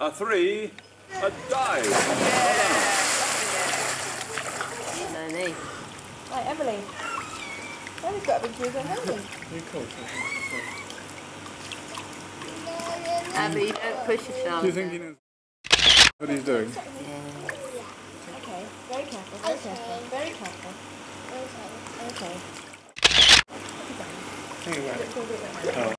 a three, a dive. Yeah. No need. Right, Emily. Emily's got a big group hasn't she? Abby, you don't push yourself. Do you think he knows what he's doing? Yeah. Okay, very careful, very okay. careful, very careful. Okay. Think about it. Oh.